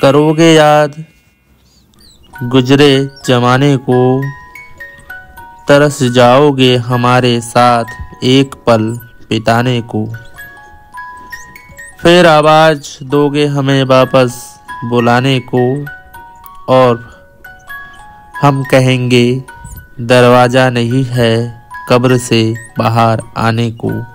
करोगे याद? गुजरे जमाने को। तरस जाओगे हमारे साथ एक पल बिताने को। फिर आवाज़ दोगे हमें वापस बुलाने को। और हम कहेंगे, दरवाज़ा नहीं है कब्र से बाहर आने को।